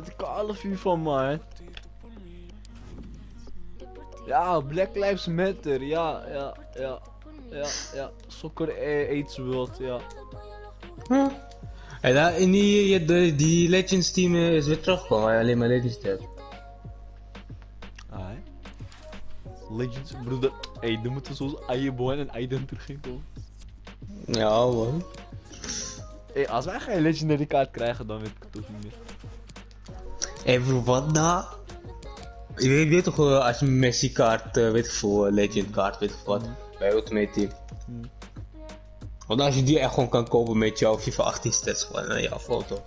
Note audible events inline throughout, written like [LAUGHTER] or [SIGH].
it's got all of you for mine. Ja, Black Lives Matter. Ja, ja, ja. Ja, ja. Soccer AIDS World, ja. En daar, in die, die Legends team is weer teruggekomen, waar je alleen maar Legends hebt. Ah, hè? Legends, broeder. Hé, hey, dan moeten we zoals Ayeborn en Aiden teruggaan toch? Ja man. Hé, als wij geen Legendary kaart krijgen, dan weet ik het toch niet meer. Hé bro, wat nou? Je weet, toch wel, als je Messi kaart, eh, weet ik veel, eh, Legend kaart, weet ik veel wat, bij Ultimate Team. Mm. Want als je die echt gewoon kan kopen met jouw FIFA 18 stats gewoon naar jouw foto.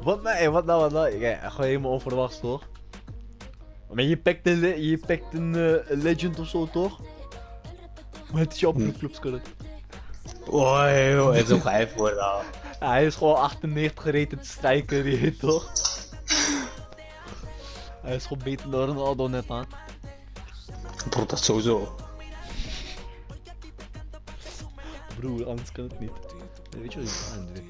Wat nou, wat nou, wat nou? Ja, gewoon helemaal onverwachts toch? Maar je pakt een, je pakt een eh, Legend of zo toch? Maar het is jouw Hmm. clubs kunnen. Joh, het is ook [LAUGHS] geheim voor nou. Ja, hij is gewoon 98 gereden strijker hier [LAUGHS] toch? Hij is gewoon beter dan Ronaldo net aan. Bro, dat sowieso. Broer, anders kan het niet. Nee, weet je wat ik aan doe?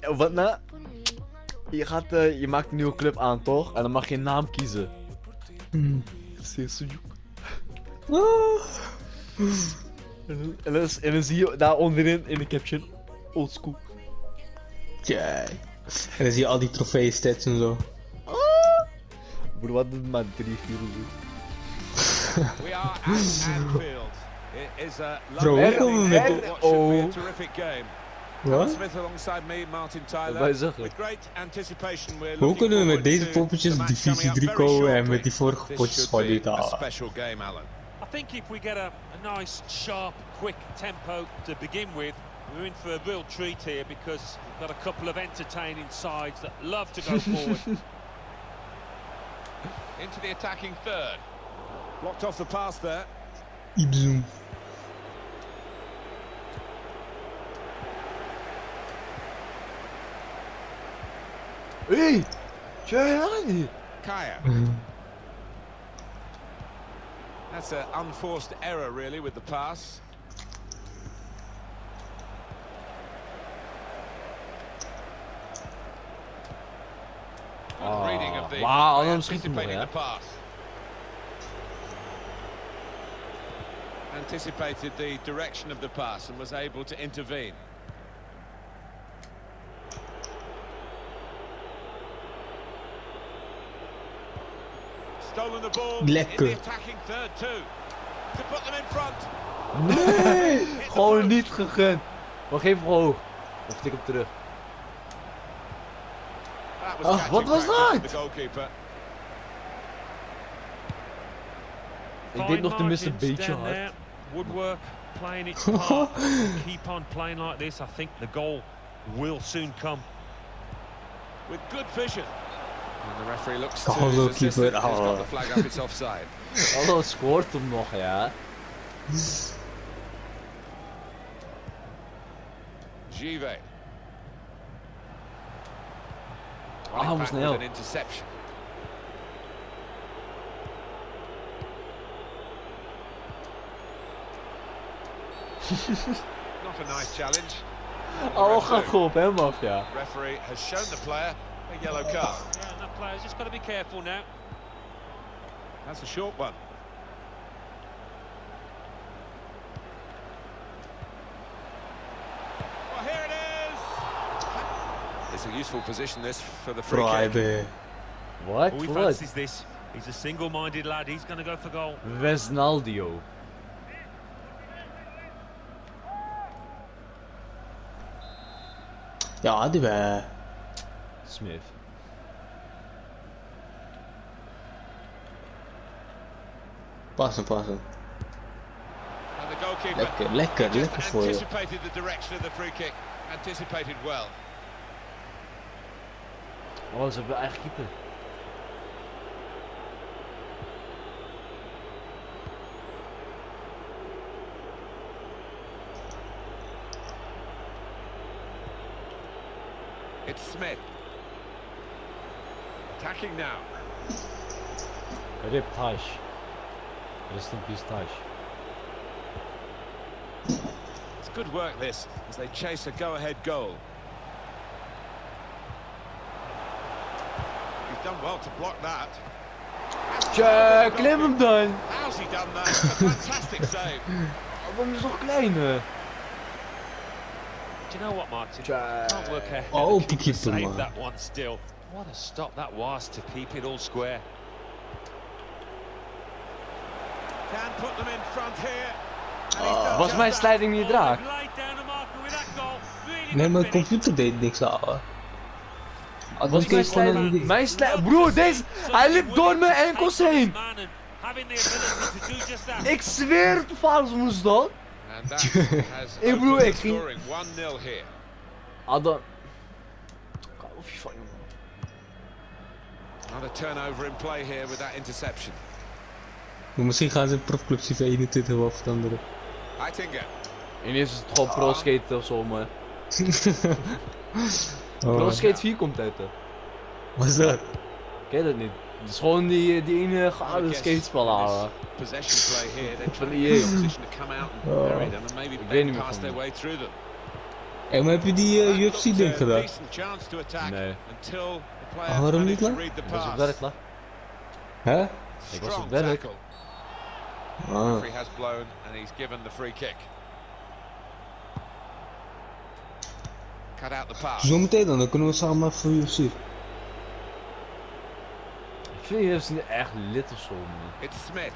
Eh, Wat nou? Je, gaat, eh, je maakt een nieuwe club aan toch? En dan mag je een naam kiezen. Dan- en, dan, en dan zie je daar onderin in de caption old school. Kijk. En dan zie je al die trofee stats en zo. Broer, wat doet maar 3, 4 of zo. We are at Anfield. It is a [LAUGHS] Bro, hoe lovely komen we met Oh. Wat? Wat Hoe kunnen we met deze poppetjes divisie coming up 3 very komen en met die vorige potjes niet a halen? I think if we get a, a nice, sharp, quick tempo to begin with, we're in for a real treat here because we've got a couple of entertaining sides that love to go forward. [LAUGHS] Into the attacking third. Blocked off the pass there. Ibzoom. Hé! Hey, Gianni! Kaya. Mm-hmm. That's an unforced error, really, with the pass. Good reading of the wauw, by dan schiet hem nog, uh, anticipating hè? the pass. Anticipated the direction of the pass and was able to intervene. Stolen the ball in Lekker. the attacking third too. To put them in front. Nee! Gewoon niet gegund. Maar geef hem hoog. Of tik hem terug. That was Oh, catching wat was practice from dat? The goalkeeper. Ik deed nog tenminste een margins hard. Woodwork playing its [LAUGHS] part. Keep on playing like this. I think the goal will soon come. with good vision. And the referee looks oh, to Oh, his look, assistant, keeper. who's got Oh. the flag up, it's offside. [LAUGHS] Oh, Hallo, scoort hem nog, ja. Give. Ah, Running hoe back with an interception. [LAUGHS] Not a nice challenge. Oh, gaat gewoon op hem af. Referee has shown the player a yellow card. Yeah, and that player's just got to be careful now. That's a short one. Well, here it is. It's a useful position, this, for the free Bro, kick. be... What? All he Voor wat? fancies this. He's a single-minded lad. He's going to go for goal. Wesnaldio. Ja, die be... Uh, Smith. Passen, passen. And the goalkeeper Lekker, lekker, just lekker voor je. anticipated the direction of the free kick. Anticipated well. Oh, ze hebben eigen keeper. It's Smith. Attacking now. Rip Tash. Rest in peace Tash. It's good work this, as they chase a go-ahead goal. done well to block that. Jack, leave him down. How's he done that? fantastic save. Warum so kleine? Do you know what, Martin? Can't work ahead. oh, to keep save man. that one still. What a stop that was to keep it all square. Can put them in front here. Oh, was my sliding niet raak? Nee, mijn computer deed niks aan. Had een mijn ding. Mijn sliding... Broer, deze... Hij liep door mijn enkels heen! Ik zweer het, vader moest dat. [LAUGHS] Ik bedoel, ik ging- scoring 1-0 here. Adam... Of je van Another turnover in play here with that interception. Maar misschien gaan ze profclub CV 21 wel veranderen. Heitinga. Ineens is het gewoon Pro Skate of zo, [LAUGHS] man. Pro oh, Skate 4 komt uit, hè. wat is dat? Ken je dat niet? Het is gewoon die, die ene geoude guess skatespel halen. Possession play here. They're Van trying to get opposition to come out and Oh. bury them and maybe Ik weet bend niet meer past van their way through them. Hé, maar heb je die eh, UFC looked ding gedaan? Nee. until the player Ah, waarom niet, the Ik was op werk, la. Hè? Ik was Strong op werk. Ah. Has blown and he's given the free kick. Cut out the pass. Zometeen dan, dan kunnen we samen voor UFC. Ik vind UFC niet echt lit of zo, man. It's Smith.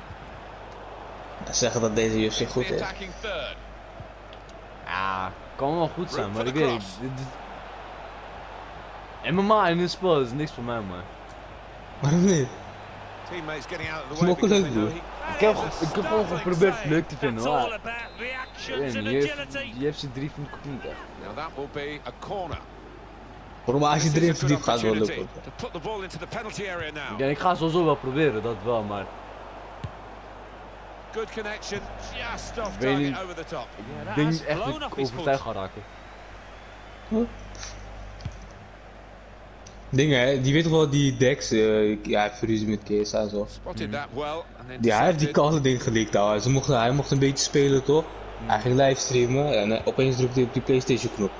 Zeggen dat deze UFC goed is. Ja, kan wel goed zijn, maar ik weet niet. MMA in dit spel is niks voor mij, man. Waarom niet? Teammates getting out of the way Ik heb, ik heb gewoon geprobeerd het leuk te vinden, weet and niet, die agility. heeft- die FC 3 vind ik ook niet echt. Now that will be a corner. Waarom als je erin verdiept gaat wel lukken. Ja, ik ga sowieso wel proberen, dat wel, maar... Good connection, just off Weet target niet. over the top. Ik denk niet echt dat ik overtuigd ga raken. Dingen hè, die weet toch wel die Dex, eh, ja, hij heeft ruzie met Kees en zo. Ja, hij heeft die kale ding gelikt ouwe. Ze mochten, hij mocht een beetje spelen toch? Hij ging livestreamen en eh, opeens drukte hij op die Playstation knop.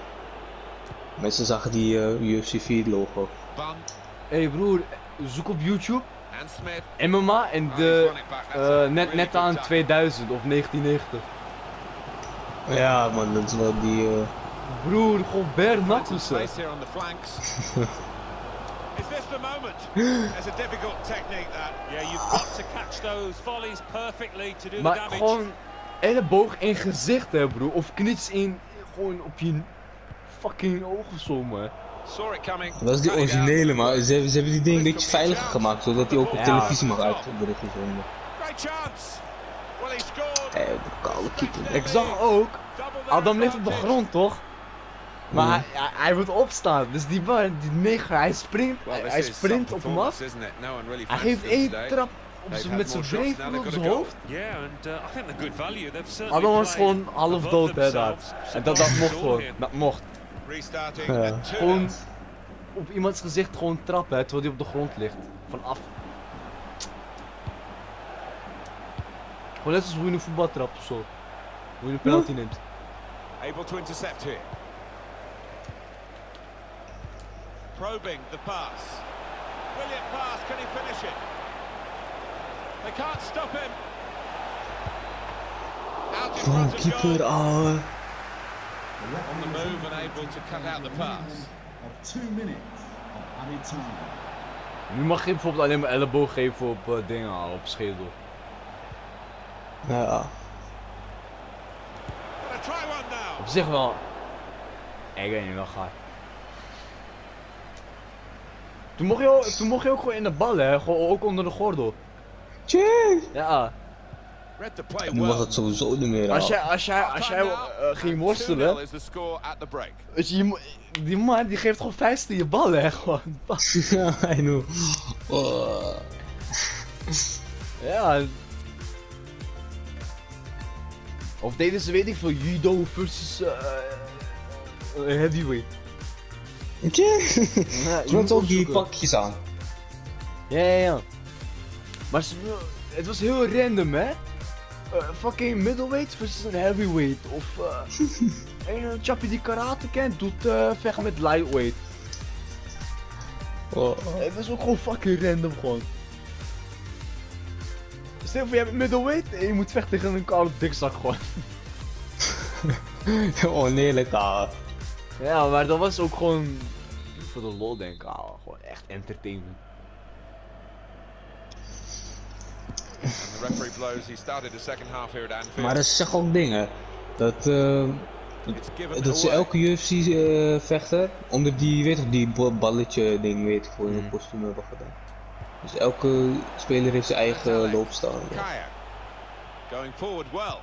Mensen zagen die eh, UFC 4 logo. Hé hey broer, zoek op YouTube. MMA en de... eh, net, net aan tackle. 2000 of 1990. Ja man, dat is wel die... eh, Broer, gewoon Ber [LAUGHS] Is this the moment? [GASPS] It's a difficult technique that. Yeah, you've got to catch those volleys perfectly to do the Maar damage. gewoon elleboog in gezicht hè broer. Of kniets in, gewoon op je fucking ogen coming. Dat is die originele, maar ze, hebben- ze hebben die ding een beetje veiliger gemaakt, zodat hij ook op Ja. televisie mag uitgebreid worden. Great chance. Well, he scored. Hé, de koude keeper. Ik zag ook, Adam ligt op de grond toch? Maar hij, hij, hij moet opstaan, dus die man, die nega, hij sprint, Well, hij, sprint op hem af. No really Hij geeft één trap met zijn more shots, breed now op zijn hoofd. Yeah, and uh, Adam was gewoon half dood hè daar. En dat, dat mocht gewoon, dat mocht. Ja. Gewoon op iemands gezicht gewoon trappen hè, terwijl hij op de grond ligt. Vanaf. Gewoon net als hoe je een voetbal trapt of zo. Hoe je een penalty neemt. Able to intercept here. Probing the pass. Brilliant pass. Can he finish it? They can't stop him. Out in front of keeper, goal. ouwe. On the move and able to cut out the pass. Of two minutes of added time. Nu mag je bijvoorbeeld alleen maar elleboog geven op eh, dingen, al, op schedel. Ja. Gonna try one now. Op zich wel. Ik weet niet wel gaar. Toen mocht, je ook, toen mocht je ook gewoon in de bal, hè? Gewoon ook onder de gordel. Tjee! Ja. Nu mag well. het sowieso niet meer, Als jij, als jij, als jij now, ging worstelen. 2-0 is the score at the break. Weet je, die man die geeft gewoon vijfste in je bal, hè? Gewoon. [LAUGHS] Ja, I know. Oh. Ja. Of deden ze, weet ik veel, judo versus eh, heavyweight. Ja, [LAUGHS] had ook die pakjes aan. Ja, ja, ja. Maar ze, het was heel random, hè? Eh, fucking middleweight versus een heavyweight. Of eh [LAUGHS] een chappie die karate kent, doet eh vechten met lightweight. Oh. Het was ook gewoon fucking random gewoon. Stel voor, jij bent middleweight en je moet vechten tegen een koude dikzak gewoon. [LAUGHS] Oneerlijk, ouwe. Ja, maar dat was ook gewoon voor de lol denk ik, ouwe. Gewoon echt entertainment. Maar ze zeggen ook dingen. Dat, eh, dat ze elke UFC eh, vechter onder die, weet die ba- balletje ding weet ik voor in Mm. kostuum hebben gedaan. Dus elke speler heeft zijn eigen loopstaan. Ja. Kaya. Going forward well.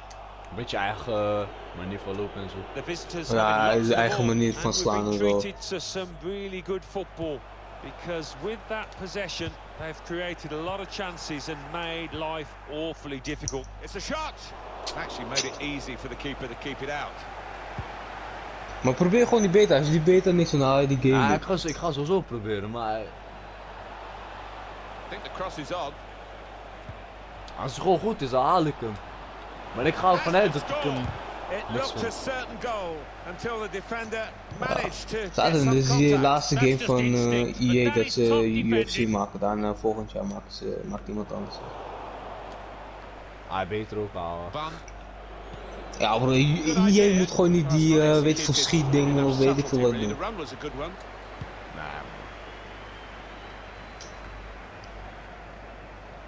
Een beetje eigen eh, manier van lopen en zo. Ja, is eigen manier van slaan we've en been zo. treated to some really good football because with that possession they've created a lot of chances and made life awfully difficult. It's a shot. Actually made it easy for the keeper to keep it out. Maar probeer gewoon die beta. Als je die beta niks dan haal je die game Ja, ik ga, zo- ik ga sowieso proberen, maar I think the cross is on. als het gewoon goed is, dan haal ik hem. Maar ik ga ervan uit dat ik hem... Niks Staat in dit is die laatste game van eh, instinct, but EA dat is ze UFC maken. Daarna volgend jaar maken ze, maakt iemand anders. Ah, beter ook houden. Ja bro, EA moet gewoon niet die, eh, weet ik veel, schietdingen of weet ik veel wat doen.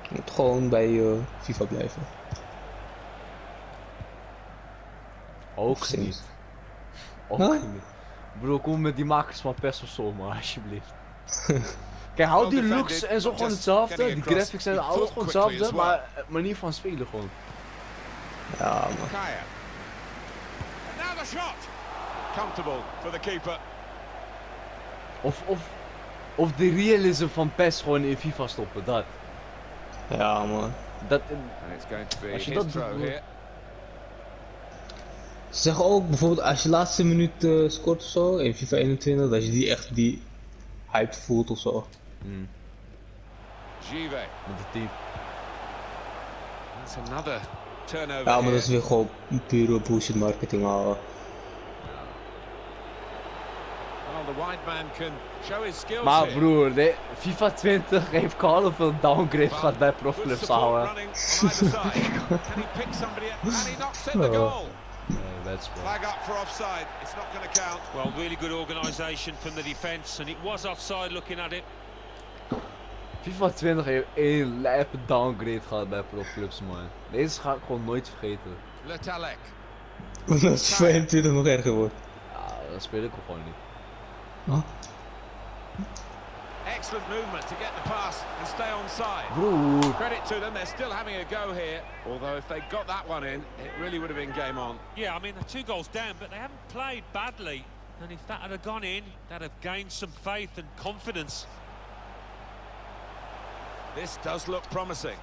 Je moet gewoon bij eh, FIFA blijven. Ook niet. Ook Huh? niet. Bro, kom met die makers van PES of zo, man, [LAUGHS] alsjeblieft. [LAUGHS] Kijk, hou die looks en zo gewoon hetzelfde. Die graphics zijn alles gewoon hetzelfde, maar manier van spelen gewoon. Ja man. The shot. Comfortable for the keeper. Of, of, of de realism van PES gewoon in FIFA stoppen, dat. Ja man. Dat, Als je dat doet, here. Ze zeggen ook bijvoorbeeld als je laatste minuut eh, scoort of zo in FIFA 21, dat je die echt die hype voelt of zo. hmm, Give. met de team. That's another turnover Ja, maar dat is weer gewoon pure bullshit marketing skills Maar here. broer, de, FIFA 20 heeft Carlo veel downgrade gehad bij profclubs, support [LAUGHS] Uh, that's Flag up for offside. It's not going to count. Well, really good organisation from the defence, and it was offside looking at it. FIFA 20 heeft één lijpe downgrade gehad bij profclubs, man. Deze ga ik gewoon nooit vergeten. Letalek. [LAUGHS] Dat is 22 nog erger wordt. Ja, dat speel ik ook gewoon niet. Excellent movement to get the pass and stay on side. Broer, Credit to them, they're still having a go here. Although if they got that one in, it really would have been game on. Yeah, I mean, they're two goals down, but they haven't played badly. And if that had have gone in, they'd have gained some faith and confidence. This does look promising.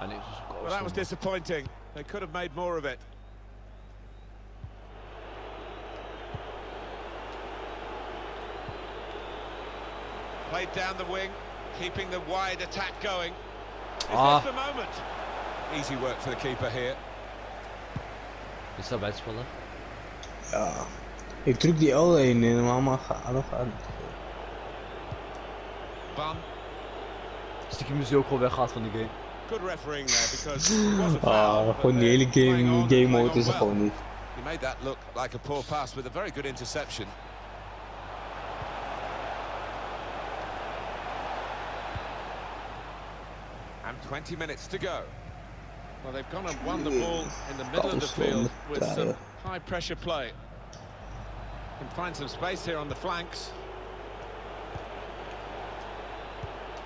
Nee, dat is Well, that was disappointing. They could have made more of it. Played down the wing, keeping the wide attack going. Is Ah. this the moment? Easy work for the keeper here. Is dat bij het spelen? Ja. Ik druk die L1 in, maar maar ga, dat gaat niet. Bun. Stiekem is hij ook gewoon weggehaald van die game. Good refereeing there because it was a foul. Ah, but gewoon die hele game, game mode is er well. gewoon niet. He made that look like a poor pass with a very good interception. 20 minutes to go. Well, they've gone and won the ball in the middle of the field with some high pressure play. Can find some space here on the flanks.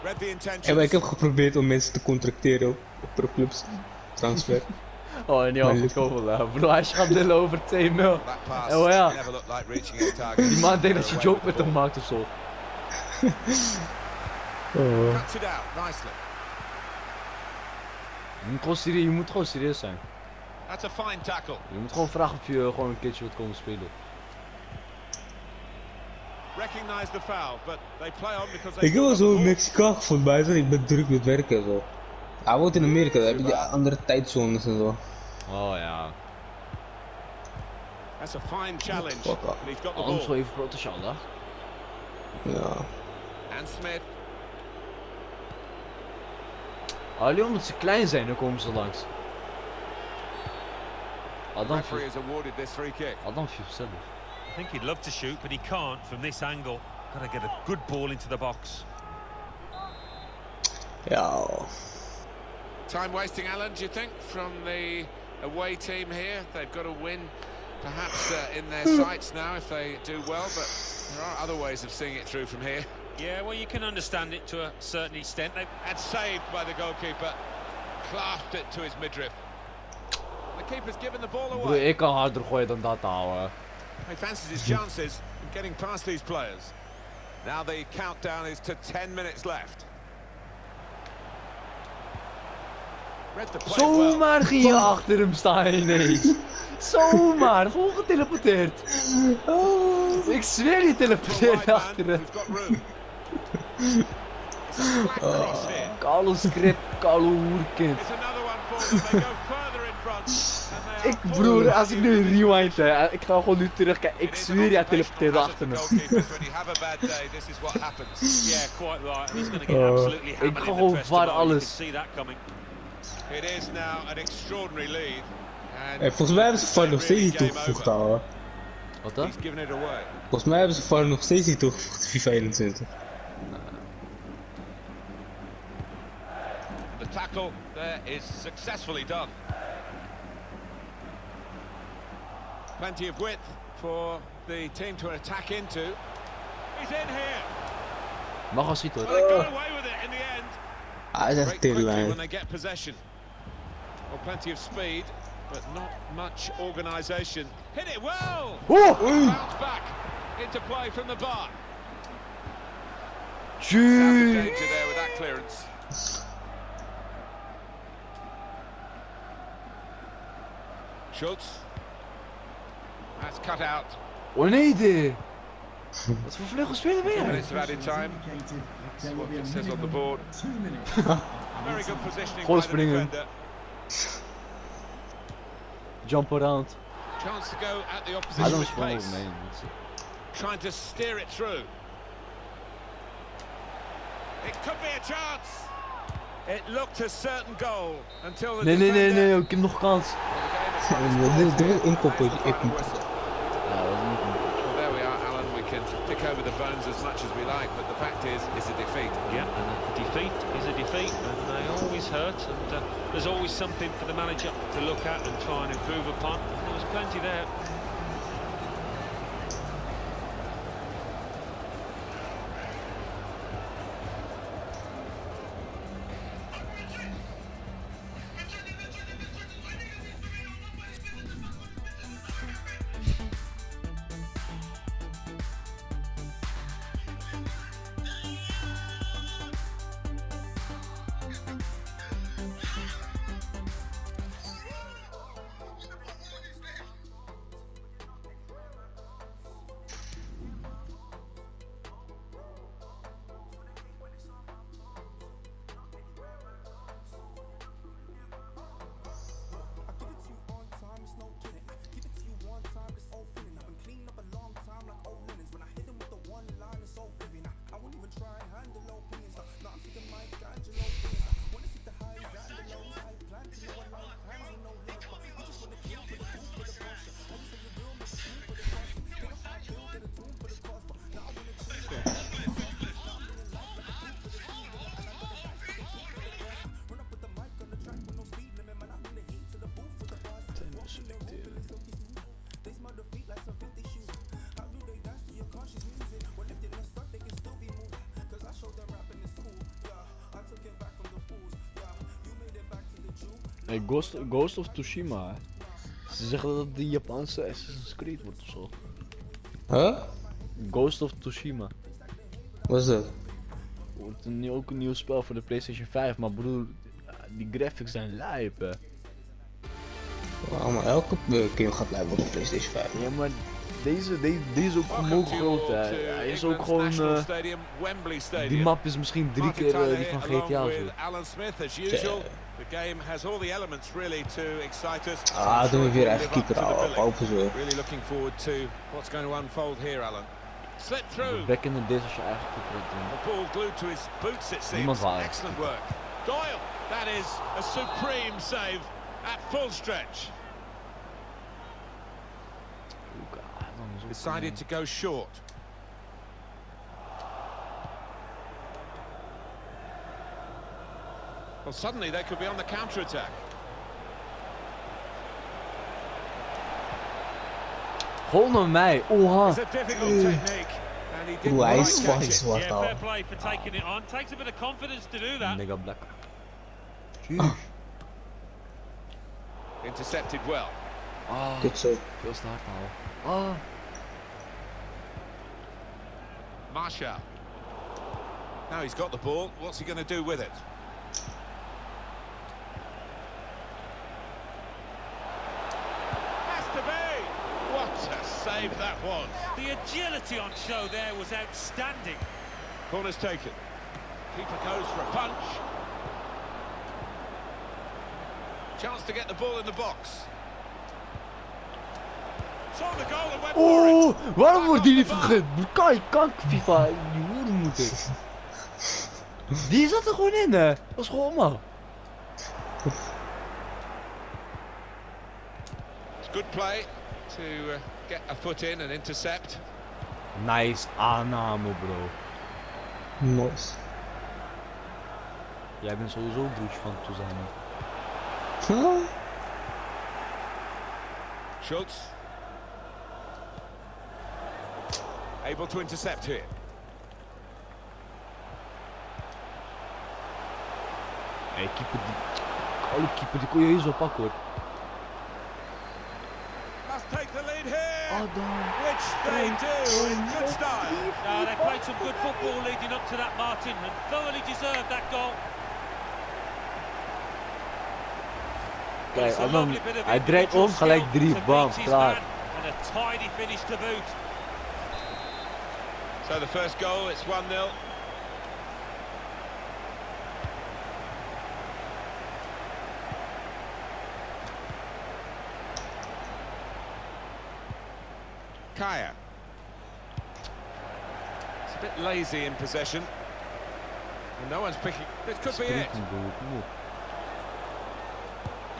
Read the En intentions. ik heb geprobeerd om mensen te contracteren op profclubs transfer. [LAUGHS] Oh, en die Maar had lukt goedkoop wel. Bro, hij gaat lullen over 2 mil. Oh ja. never looked like reaching its target. Die man denkt dat je They're away joke with met the hem ball. maakt of zo. [LAUGHS] Oh. Cuts it out nicely. Je moet gewoon serieus, je moet gewoon serieus zijn. That's a fine tackle. Je moet gewoon vragen of je eh, gewoon een keertje wilt komen spelen. Recognize the foul, but they play on because they Ik the zo'n ball. Mexicaan hij zegt ik ben druk met werken en zo. Hij woont in Amerika, daar heb je die andere tijdzones en zo. Oh ja. That's a fine challenge. Fuck. And he's got the Anders wel ball. even hè? Ja. And Smith. Alleen omdat ze klein zijn, dan komen ze langs. Adam, Referee has awarded this free kick. Adam zelf. I think he'd love to shoot, but he can't from this angle. Got to get a good ball into the box. Ja. Time wasting, Alan, do you think, from the away team here? They've got to win, perhaps uh, in their sights now if they do well, but there are other ways of seeing it through from here. Yeah, well, you can understand it to a certain extent. They, And saved by the goalkeeper. Clasped it to his midriff. The keeper's given the ball Bro, away. ik kan harder gooien dan dat, ouwe. He fancies his chances in getting past these players. Now the countdown is to 10 minutes left. Read the play well. Zomaar ging je achter hem staan ineens. [LAUGHS] Zomaar, gewoon geteleporteerd. [LAUGHS] Ik zweer je For teleporteert achter hem. [LAUGHS] Kalo script, kalo hoerkind. Ik broer, als ik nu rewind hè, ik ga gewoon nu terugkijken. Ik zweer je, hij achter me. for goalkeepers. When you have a bad day, this is what happens. yeah, quite right. And he's going to get Uh, absolutely hammered in gewoon var alles. Hey, volgens mij hebben ze VAR nog steeds niet toegevoegd, ouwe. Wat dan? Volgens mij hebben ze VAR nog steeds niet toegevoegd, FIFA 21. Tackle there is successfully done. Plenty of width for the team to attack into. He's in here. Mag wel schieten Well, they hoor. got away with it in the end. Hij is echt Break when tegenlijn. they get possession. Well, plenty of speed, but not much organisation. Hit it well. Oh! Bounce back into play from the bar. Out of Tjuu! danger there with that clearance. Schultz. That's cut out. Oh nee. [LAUGHS] Wat voor vleugelspeler ben Two jij? minutes of added time. Indicated That's there will what be a it says on the board. Very good positioning springen. Jump around. Chance to go at the pace. over mee. Trying to steer it through. It could be a chance. It looked a certain goal until the Nee, nee, nee, nee, ik heb nog kans. The game is Doe- doe- doe een inkopper, There's the final inkopper. whistle. Ja, dat is niet goed. Well, there we are, Alan. We can pick over the bones as much as we like, but the fact is, it's a defeat. Yeah, and a defeat is a defeat, and they always hurt. And uh, there's always something for the manager to look at and try and improve upon. And there was plenty there. Nee, Ghost, Ghost of Tsushima. hè. Ze zeggen dat het de Japanse Assassin's Creed wordt of zo. Huh? Ghost of Tsushima. Wat is dat? Wordt een, nieuw- ook een nieuw spel voor de PlayStation 5, maar broer, die graphics zijn lijp hè. Maar elke eh, game gaat blijven op de PlayStation 5. Ja, maar deze, deze, deze is ook gewoon groot hè. Hij is ook gewoon, eh, die map is misschien drie keer eh, die van GTA zo. Alan Smith as usual. The game has all the elements really to excite us. Ah, I'm doen we sure weer it will eigen live up keeper to the al. billing. Hopen ze. Really looking forward to what's going to unfold here, Alan. Slip through. Back in the days als je eigen keeper had doen. The ball glued to his boots, it seems. Excellent work. Doyle, that is a supreme save at full stretch. Oeh, dan is ook Decided to go short. Well, suddenly they could be on the counter-attack. Gewoon naar mij, oha. It's a difficult technique. And he didn't Oeh, hij quite is catch it. Yeah, fair play for taking it on. Takes a bit of confidence to do that. Mega black. [SIGHS] Intercepted well. Ah, Dit zo. veel te hard houden. Ah. Marshall. Now he's got the ball. What's he going to do with it? Has to be. What a save that was. The agility on show there was outstanding. Corner's taken. Keeper goes for a punch. Chance to get the ball in the box. Saw the goal and went for it. Oh, waarom wordt die niet vergeten? Kan je kank FIFA, die woorden moeten. [LAUGHS] Die zat er gewoon in hè. Dat was gewoon maar. It's good play to uh, Get a foot in and intercept. Nice anamo, bro. Nossa. E Ivan só usou o glitch quando tu usando. Né? [LAUGHS] Schultz. Able to intercept here. A equipe de... Olha o equipe de coisa opaco. The lead here. Dan. Which they do in good style. No, they played some good football leading up to that, Martin, and thoroughly deserved that goal. Kijk, It's a en dan, lovely bit of hij draait om, gelijk drie, bam, klaar. man, And a tidy finish to boot. So the first goal, it's 1-0. Kaya. It's a bit lazy in possession. And no one's picking. This could be it. Sprinten, bro, kom op.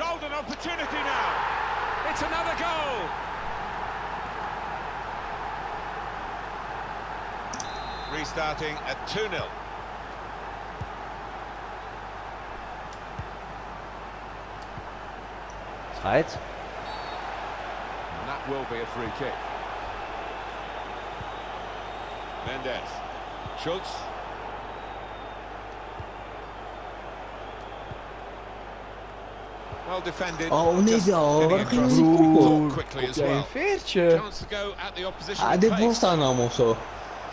Golden opportunity now. It's another goal. Restarting at 2-0. Scheidt. And that will be a free kick. Mendez. Schultz. Well defended. Oh, Nido. Quickly as well. Chance to go at the opposition. I did so.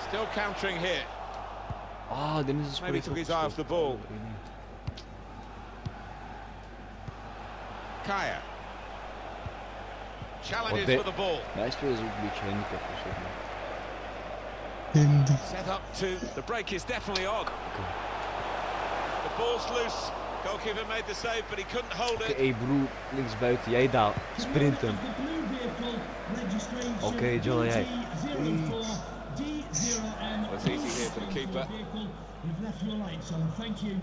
Still countering here. Ah, oh, then he's took his eye off the ball. Kaya. Challenges for the ball. Nice to be changed, but for sure handicap of Set up to the break is definitely on. The ball's loose. Goalkeeper made the save, but he couldn't hold Oké, it. hey broer, links buiten, jij daar, sprint hem. The blue vehicle registration Oké, Joel, jij. D04D0N. That's easy here for the keeper. You've left your lights on. Thank you.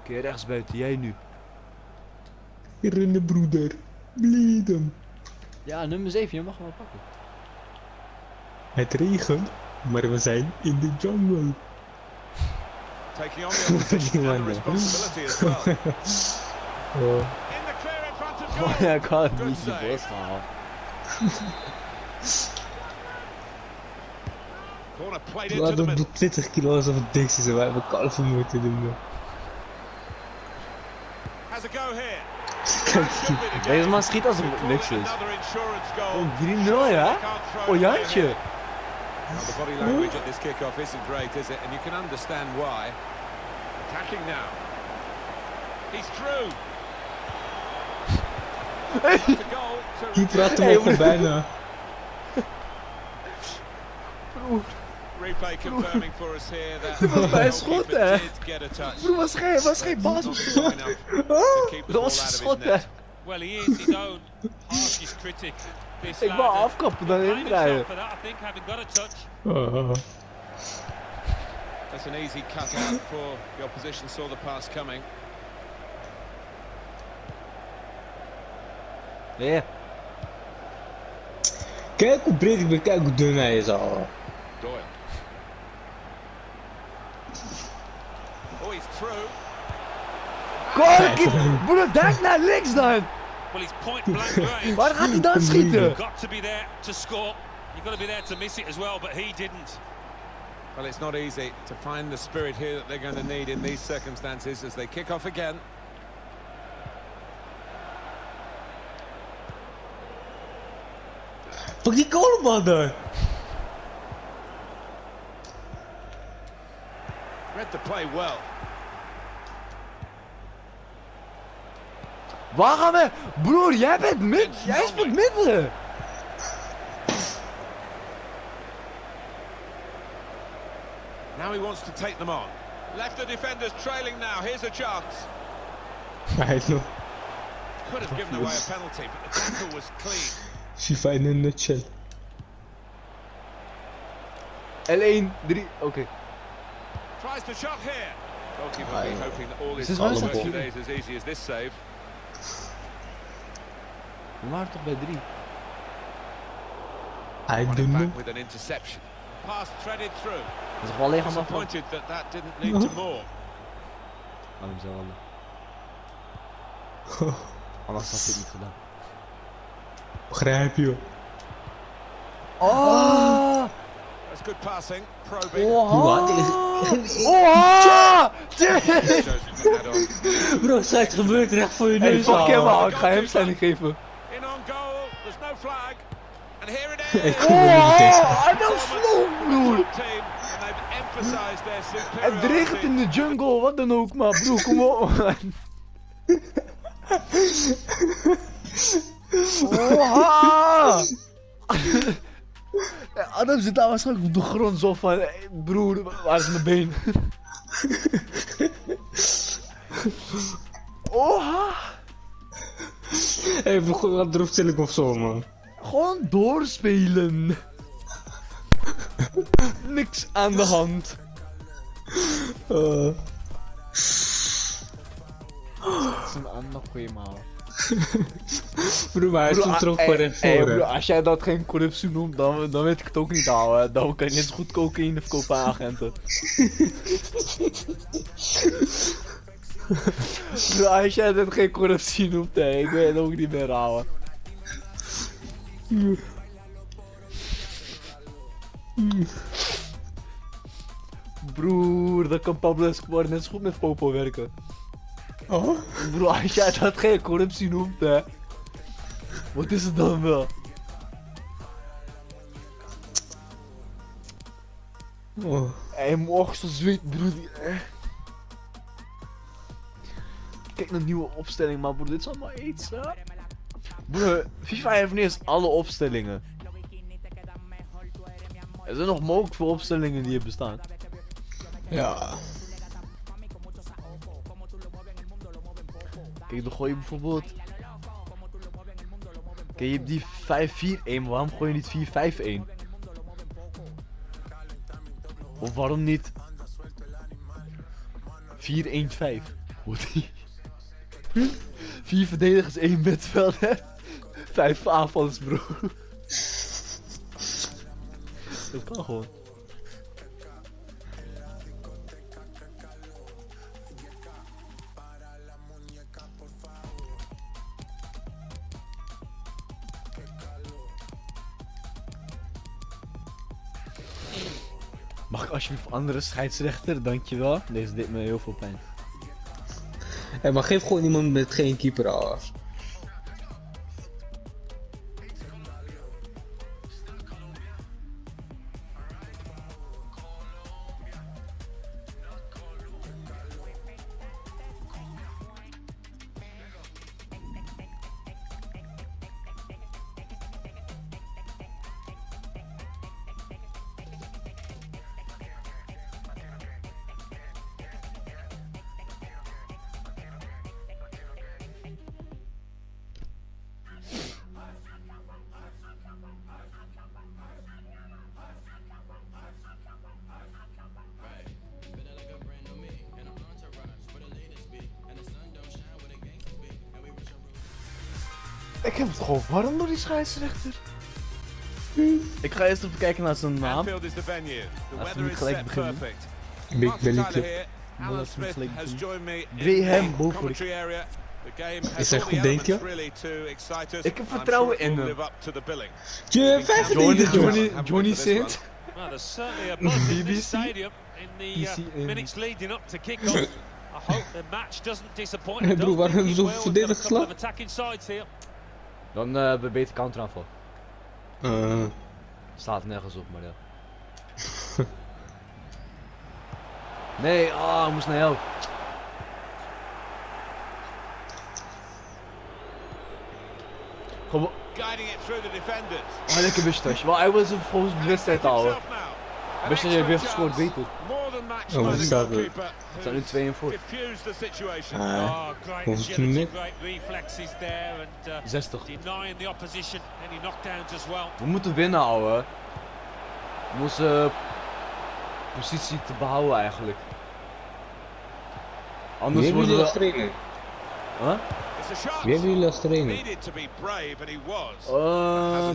Oké, rechts buiten, jij nu. Rennen broeder. Bleed hem. Ja, nummer 7, je mag hem wel pakken. Het regent, maar we zijn in de jungle. Taking [LAUGHS] on the responsibility as well. Oh. In in Oh ja, ik had het niet de save. bos gehaald. Corner played We into the hadden middle. op 20 kilo alsof het is en wij hebben kalf moeten doen. Has a go here. Deze man schiet als een niksjes. Oh, 3-0 ja? Oh Jantje. Well, the body language at this kickoff isn't great, is it? And you can understand why. Attacking now. He's through. Die praat hem ook bijna. Replay confirming for us here that was bij een the schot, hè? did get a touch. Broer, was geen, was geen baas [LAUGHS] Dat was een schot, hè. Well, he is his own harshest critic. This Ik wou afkappen, dan indraaien. Oh. That's an easy cut out for the opposition, saw the pass coming. Ja. Kijk hoe breed ik ben, kijk hoe dun hij is al. He's through. Goal, broer, denk naar links dan. Well, he's point blank [LAUGHS] range. Waar gaat hij dan schieten? You've got to be there to score. You've got to be there to miss it as well, but he didn't. Well, it's not easy to find the spirit here that they're going to need in these circumstances as they kick off again. Pak die kolenbal dan. Eh? Read the play well. Waar gaan we? Broer, jij bent mid. Jij speelt midden. Now he wants to take them on. Left the defenders trailing now. Here's a chance. [LAUGHS] Hij nog. Could have given away a penalty, but the tackle was clean. FIFA in een nutshell. L1, 3, oké. Tries the shot here. Goalkeeper hoping that all his today is as easy as this save. We waren toch bij 3. Hij doet me. back with an interception. Pass threaded through. Dat is wel leeg aan de. Disappointed that that didn't lead to more. [LAUGHS] Anders had hij het niet gedaan. Begrijp je. Oh! That's good passing. Probing. Wat is... [LAUGHS] Oh! Bro, het gebeurt recht voor je Hey, neus fuck hem ik ga hem zijn geven. [LAUGHS] Ik. Oh, hij was slow, broer. Het regent superiority. in de jungle, wat dan ook, maar broer, kom op man. [LAUGHS] Oha! [LAUGHS] Adam zit daar waarschijnlijk op de grond zo van, hey, broer, waar is mijn been? Oha! Hé, begon wat erop stil of zo, man. Gewoon doorspelen. Niks aan de hand. Uh, een ander goeie man. bro, maar hij stond er ook voor broer, hè. als jij dat geen corruptie noemt, dan, dan weet ik het ook niet houden. Dan kan je net zo goed cocaïne verkopen aan agenten. [LAUGHS] Bro, als jij dat geen corruptie noemt, hè, ik weet het ook niet meer houden. Broer, dat kan Pablo Escobar net zo goed met Popo werken. Oh? Bro, als jij dat geen corruptie noemt, hè. Wat is het dan wel? Oh. Hij mocht zo zweet, broer. Kijk naar de nieuwe opstelling, maar broer, dit is allemaal iets, hè? Broer, FIFA heeft niet eens alle opstellingen. Er zijn nog mogelijk veel opstellingen die er bestaan. Ja. Kijk, dan gooi je bijvoorbeeld... Kijk, je hebt die 5-4-1, maar waarom gooi je niet 4-5-1? Of waarom niet 4-1-5? Wat die? [LAUGHS] Vier verdedigers, één middenveld, hè? Vijf aanvallers, bro. Dat kan gewoon. Mag ik alsjeblieft andere scheidsrechter? Dankjewel. Deze deed me heel veel pijn. Hé, maar geef gewoon iemand met geen keeper al. Scheidsrechter. Ik ga eerst even kijken naar zijn naam. Anfield is the venue. The Laten we niet is gelijk beginnen. perfect. Big Belly Club. Alan we Smith has joined me in the commentary area. Is hij goed, denk je? Ik heb vertrouwen in hem. Je, vijf Johnny. Johnny, we Sint. BBC. Hey, broer, don't waarom think hebben it Dan eh, hebben we beter counteraanval. Eh, Staat nergens op, maar ja. [LAUGHS] Nee, ah, ik moest naar jou. Gewoon, Guiding it through the defenders. ah, lekker Beşiktaş. Maar hij was volgens de wedstrijd houden. An Beşiktaş heeft weer gescoord, beter. Oh, wat staat er? We staan nu 2 en voor. Ah, Oh, great Volgens mij- great reflexes there, and uh, 60. denying the opposition any knockdowns as well. We moeten winnen, ouwe. Om onze positie te behouden eigenlijk. Wie Anders hebben worden jullie als we... trainer? Huh? Wie hebben jullie als trainer? Needed to be brave, and he was. Uh.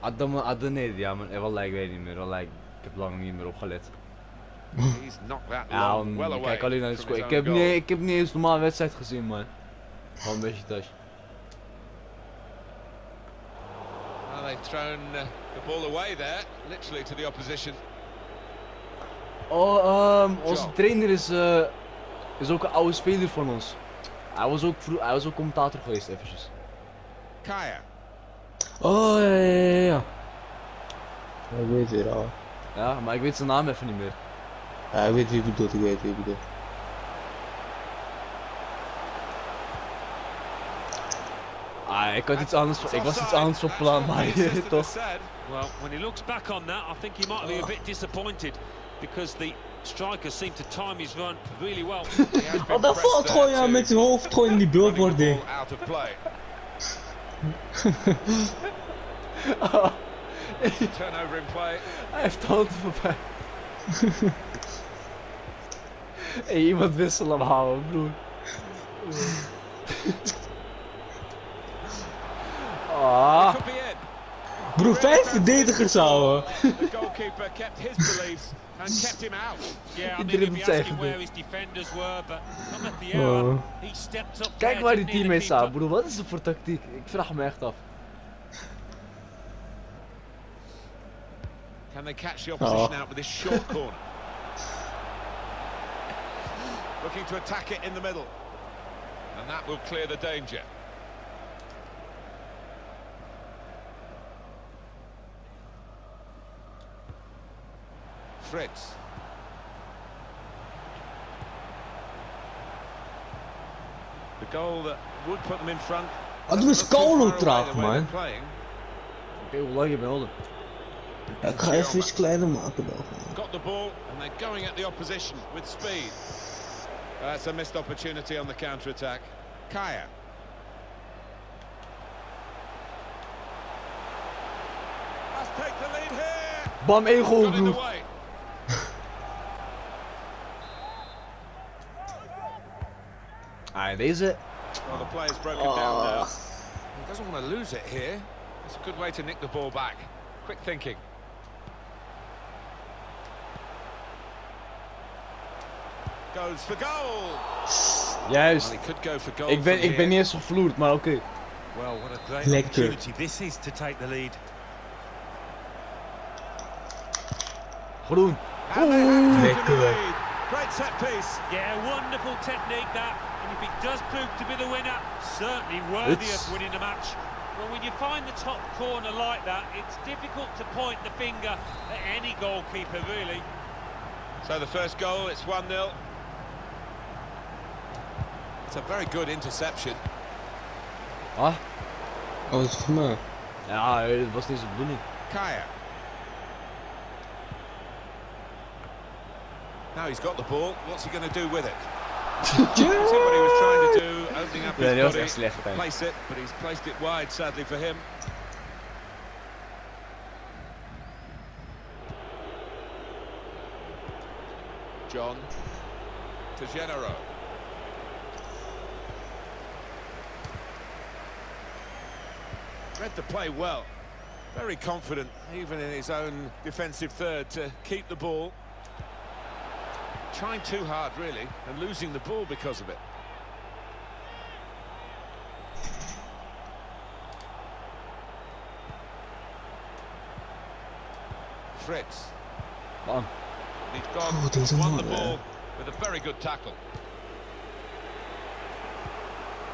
Adam, Adam, nee, ja, maar wel lijkt, weet niet meer. Wel lijkt, ik heb lang niet meer opgelet. Ja, away. kijk alleen naar de score. Ik heb, niet, ik heb niet eens een normale wedstrijd gezien, man. Gewoon een beetje thuis. Well, they've thrown uh, the ball away there, literally to the opposition. Oh, ehm, onze trainer is, eh, is ook een oude speler van ons. Hij was ook, hij was ook commentator geweest, eventjes. Kaya. Oh, ja, ja, ja, Ik weet weer al. Ja, maar ik weet zijn naam even niet meer. Ja, ik weet wie je bedoelt, ik weet wie je bedoelt. Ah, ik had iets anders, ik was iets anders van plan, maar [LAUGHS] je toch. Well, when he looks back on that, I think he might be a bit disappointed because the striker seemed to time his run really well. [LAUGHS] Oh, daar valt gewoon ja, met zijn hoofd gewoon in die billboard ding. [LAUGHS] [LAUGHS] Turnover in play. Hij heeft handen voorbij. [LAUGHS] hey, iemand wissel hem houden, broer. [LAUGHS] Ah. Broer, vijf verdedigers houden. Goalkeeper kept his beliefs and kept him out. Yeah, I He mean, didn't he'd be say asking anything. where his defenders were, but come at the era, Oh. kijk waar die didn't he, team mee the staat, keeper? broer. Wat is het voor tactiek? Ik vraag me echt af. Can they catch the opposition Oh. out with this short [LAUGHS] corner? Looking to attack it in the middle. And that will clear the danger. Fritz. The goal that would put them in front. Wat doen we doesn't look too Skolo far away traag, the way they're man. playing. Oké, hoe lang je bent Holden? Ja, ik ga even iets kleiner maken dan. got the ball and they're going at the opposition with speed. That's a missed opportunity on the counter attack. Kaya. Let's take the lead here. Bam, één goal, Got in the broer. Ah, deze... Well, the player's broken down now. He doesn't want to lose it here. It's a good way to nick the ball back. Quick thinking. Goes for goal. Juist. he could go for goal. Ik ben, ik ben here. niet eens gevloerd, maar oké. Well, what a great Lekker. opportunity this is to take the lead. Groen. And they have taken the Lekker. Great set piece. Yeah, wonderful technique that. And if it does prove to be the winner, certainly worthy It's- of winning the match. Well, when you find the top corner like that, it's difficult to point the finger at any goalkeeper, really. So the first goal, it's 1-0. It's a very good interception. Dat is voor mij. ja, was niet zijn bedoeling. Kaya. Now he's got the ball. What's he going to do with it? [LAUGHS] See what he was trying to do, opening up his die er body, echt slecht place it, but he's placed it wide, sadly for him. John to Genero. Read the play well. Very confident, even in his own defensive third, to keep the ball. Trying too hard, really, and losing the ball because of it. Fritz. Man. He's gone, Oh, deze won the man, ball with a very good tackle.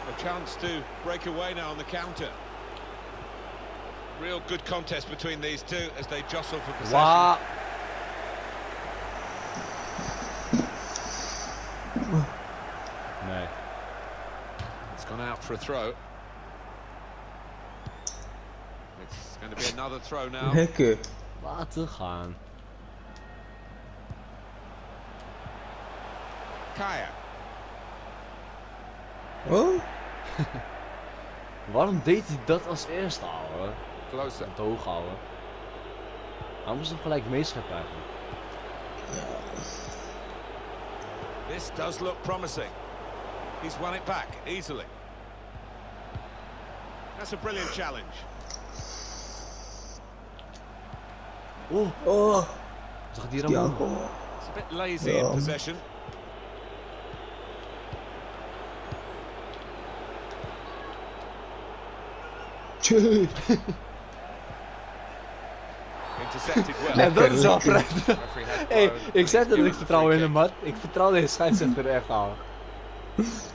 A chance to break away now on the counter. Real good contest between these two as they jostle for possession. Wauw. Nee. It's gone out for a throw. It's going to be another throw now. Lekker. Laten gaan. Kaya. Oh? [LAUGHS] Waarom deed hij dat als eerste houden? Closer. Het hoog houden. Hij moest hem gelijk meescheppen eigenlijk. This does look promising. He's won it back easily. That's a brilliant challenge. Oh, Oh. zag die Ja, Ramon? kom. It's a bit lazy Ja. in possession. Tjee. [LAUGHS] Intercepted well. En dat is wel Lekker. vet. Hey, blown ik zeg dat given ik the vertrouw free in hem, kick. man. Ik vertrouw deze scheidsrechter echt aan. [LAUGHS]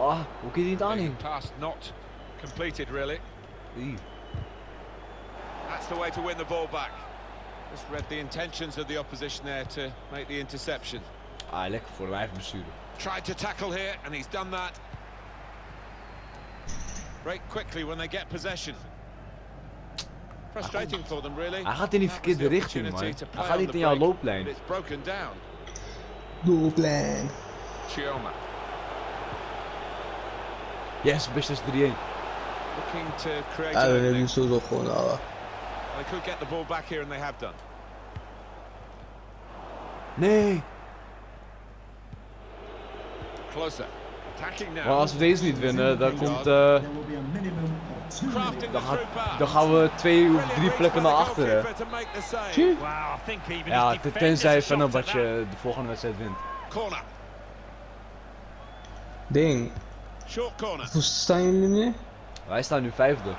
Ah, hoe kun je die niet The aannemen? pass not completed really. That's the way to win the ball back. Just read the intentions of the opposition there to make the interception. Ah, lekker voor de wijf besturen. Tried to tackle here and he's done that. Break quickly when they get possession. Frustrating for them really. Hij gaat in die verkeerde richting, man. Hij gaat niet in jouw looplijn. Doelplein. Chioma Yes, is 3-1. looking to create Ja, we hebben zo wel gewoon alle. They could get the ball back here and they have done. Nee. Closer. Maar als we deze niet winnen, dan komt... eh, the dan, gaat, dan gaan we twee of drie plekken naar achteren. Ja, tenzij Fenerbahce that. de volgende wedstrijd wint. Ding. Hoe staan jullie nu? Wij staan nu vijfde.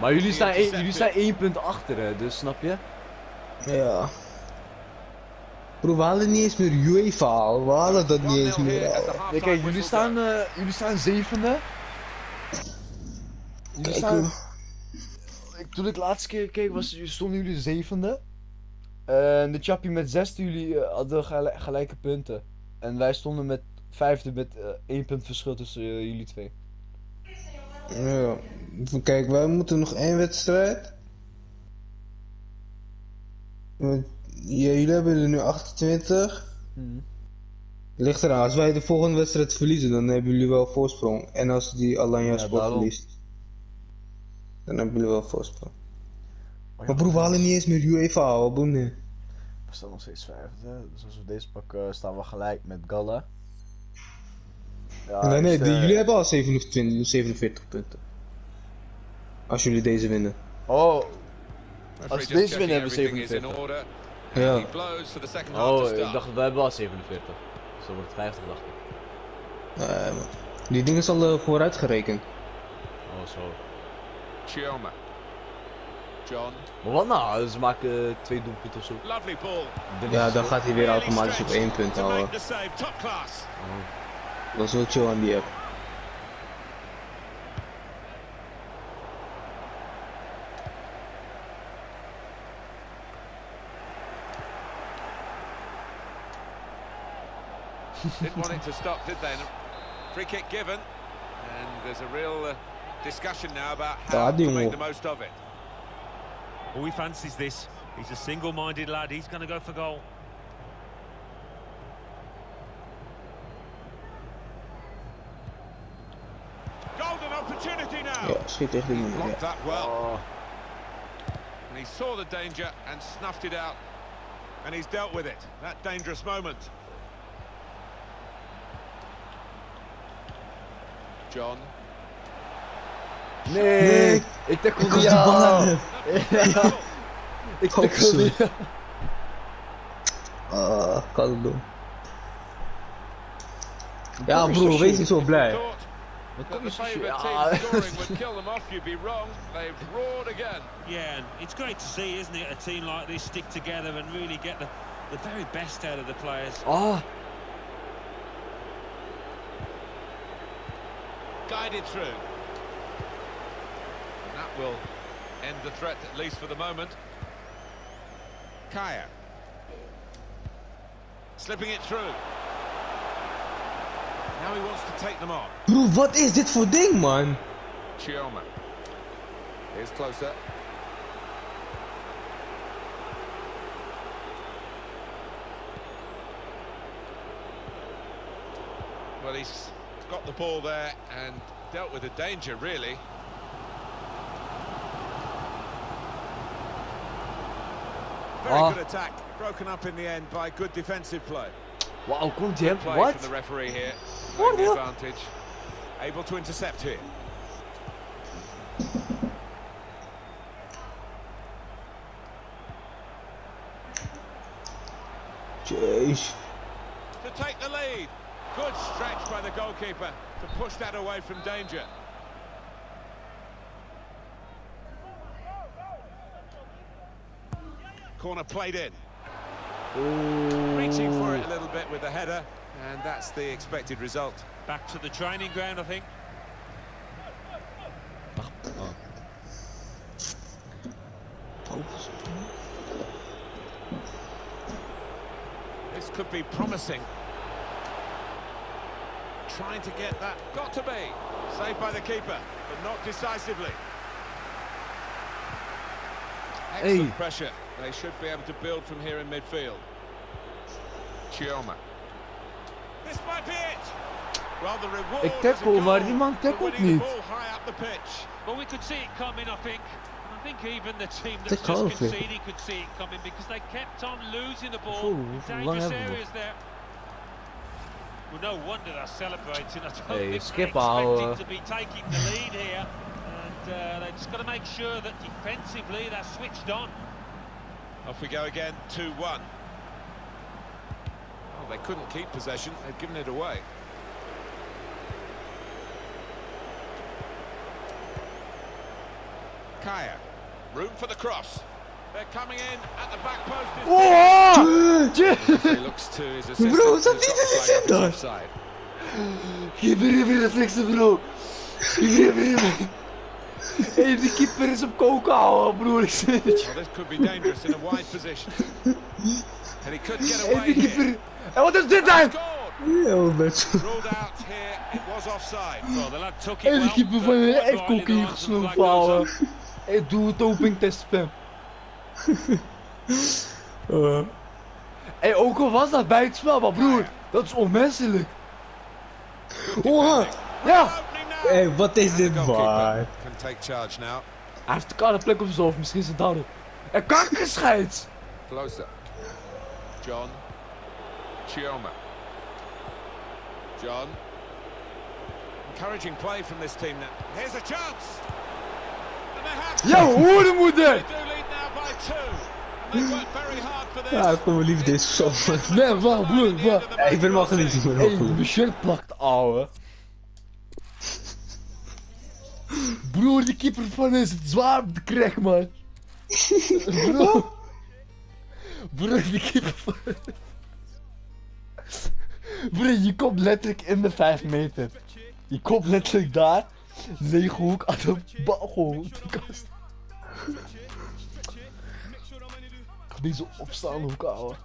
Maar jullie staan, één- jullie staan één punt achter, dus snap je? Ja. Bro, we halen niet eens meer UEFA. We halen dat niet eens 1-0 meer kijk, jullie staan, eh, jullie staan zevende. Jullie Kijk staan, ik, toen ik laatste keer keek, was, stonden jullie zevende. En de chappie met zesde, jullie eh, hadden gelijk- gelijke punten. En wij stonden met vijfde met eh, één punt verschil tussen eh, jullie twee. Ja. Kijk, wij moeten nog één wedstrijd. Jullie hebben er nu 28. Ligt eraan, als wij de volgende wedstrijd verliezen, dan hebben jullie wel voorsprong. En als die Alanya Ja, Sport verliest, dan hebben jullie wel voorsprong. Maar broer, we halen niet eens meer UEFA boem nee. We staan nog steeds vijfde, dus als we deze pakken staan we gelijk met Galla. Ja, nee, nee, is, die- eh, jullie hebben al 27, 47 punten. Als jullie deze winnen. Oh, Als just deze winnen hebben we everything is in 47. Ja. Oh ik dacht, wij hebben al 47. Dus dan wordt het 50, dacht ik. Nee, man. Die dingen is al eh, vooruit gerekend. Oh, zo. Chioma. John. Maar wat nou? Ze maken eh, twee doelpunten of zo. Lovely ball. Ja, dan gaat hij weer automatisch op één punt houden. class. Dat is wel chill aan die app. Didn't want it to stop, did they? Free kick given. And there's a real uh, discussion now about how Daar, to make the most of it. Well, he fancies this. He's a single-minded lad. He's going to go for goal. Golden opportunity now. Ja, schiet tegen die muur. Blocked that well. Oh, And he saw the danger and snuffed it out. And he's dealt with it. That dangerous moment. John. nee, ik tackle die [LAUGHS] aan. Ja, ik tackle zo. die. Ah, kan het doen. Ja broer, wees niet zo blij. Wat kom je zo Ja. team scoring would kill them off. You'd be wrong. They've roared again. Yeah, and it's great to see, isn't it? A team like this stick together and really get the, the very best out of the players. Ah, Guided through. And that will end the threat, at least for the moment. Kaya. Slipping it through. Now he wants to take them on. Broer, what is is dit voor ding man? Chioma. Here's closer. Well, he's got the ball there and dealt with the danger, really. Very Ah. good attack, broken up in the end by good defensive play. komt hij hem? Play Wat? from the referee here, What? the advantage. Able to intercept here. Jeez. to take the lead. Good stretch by the goalkeeper to push that away from danger. Corner played in. Reaching for it a little bit with the header, and that's the expected result. Back to the training ground, I think. This could be promising. Trying to get that. Got to be. Saved by the keeper, but not decisively. Excellent Hey. pressure. They should be able to build from here in midfield. Chioma. This might be it. Well, the reward Ik is a tackle, maar goal die man for tackelt winning the ball high up the pitch. Well, we could see it coming, I think. I think even the team Te that's just conceded could see it coming because they kept on losing the ball Oeh, in hoeveel lang dangerous areas there. Well, no wonder they're celebrating. I don't Hey, think skip they're expecting houden. to be taking the lead here. And uh, they've just got to make sure that defensively they're switched on. Off we go again, 2-1. Oh, they couldn't keep possession, they've given it away. Kaya, room for the cross. They're coming in at the back post. is- Oh! He looks to his assistant. Bro, zat got niet the in offside. Geef reflexen, bro. Geef reflexen. Hey, die keeper is op koken houden, broer. Ik zeg het je. Well, this could be dangerous in a wide position. And he could get Hey, away die here. keeper. En wat is dit dan? Took it Hey, die keeper van echt flag goes houden. Hey, doe het opening test spam. Uh, [LAUGHS] Hey, ook al was dat bij het spel, maar broer, dat is onmenselijk. Oha! Ja! Hey, wat is dit waar? Can take charge now. Hij heeft de koude plek op zijn hoofd, misschien is het daarom. En kankerscheids! Closer. John. Chioma. John. Encouraging play from this team now. Here's a chance. Ja, They hoerenmoeder! Ja, kom maar lief deze zo. [LAUGHS] Nee, wacht, broer, wacht. Ja, ik ben wel geliefd, ik ben wel Hey, geliefd. mijn shirt plakt, ouwe. Broer, die keeper van is het zwaar op de krijg, man. Bro. Bro, die keeper. Bro, je komt letterlijk in de 5 meter. Je komt letterlijk daar. Lege hoek aan de bal gewoon op de kast. Deze opstaande hoek.